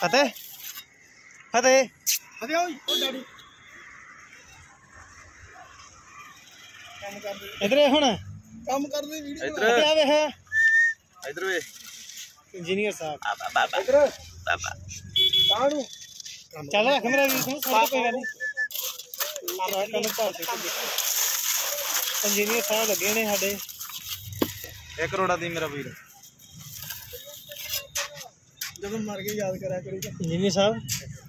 फते फते ओ daddy. इधर हुन काम कर दे वीडियो। इधर। है। इधर वे। इंजीनियर साहब। इधर। चल रहा भी सब कोई इंजीनियर साहब लगे ने साडे करोड़ा दी मेरा वीर। जब मर के याद करा करी इंजीनियर साहब